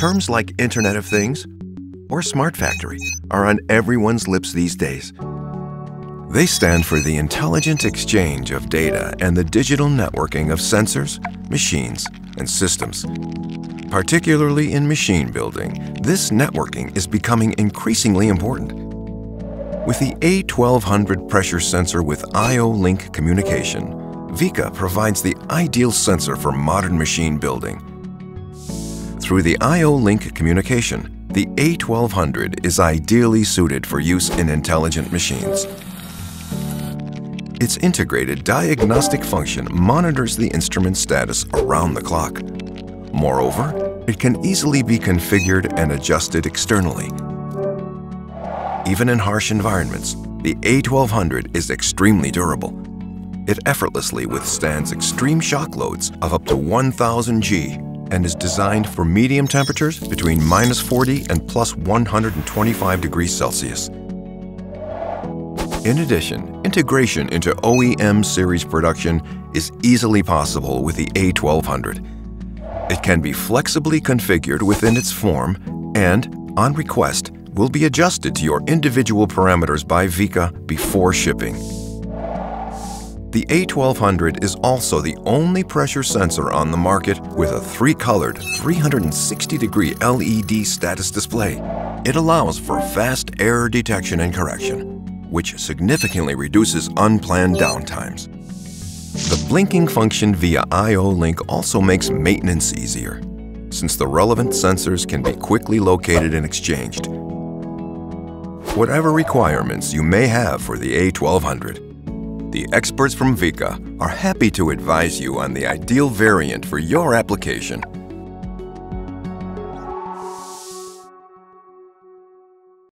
Terms like Internet of Things or Smart Factory are on everyone's lips these days. They stand for the intelligent exchange of data and the digital networking of sensors, machines, and systems. Particularly in machine building, this networking is becoming increasingly important. With the A1200 pressure sensor with IO-Link communication, WIKA provides the ideal sensor for modern machine building. Through the IO-Link communication, the A1200 is ideally suited for use in intelligent machines. Its integrated diagnostic function monitors the instrument status around the clock. Moreover, it can easily be configured and adjusted externally. Even in harsh environments, the A1200 is extremely durable. It effortlessly withstands extreme shock loads of up to 1000 G and is designed for medium temperatures between minus 40 and plus 125 degrees Celsius. In addition, integration into OEM series production is easily possible with the A1200. It can be flexibly configured within its form and, on request, will be adjusted to your individual parameters by WIKA before shipping. The A1200 is also the only pressure sensor on the market with a three-colored 360-degree LED status display. It allows for fast error detection and correction, which significantly reduces unplanned downtimes. The blinking function via IO-Link also makes maintenance easier, since the relevant sensors can be quickly located and exchanged. Whatever requirements you may have for the A1200, the experts from WIKA are happy to advise you on the ideal variant for your application.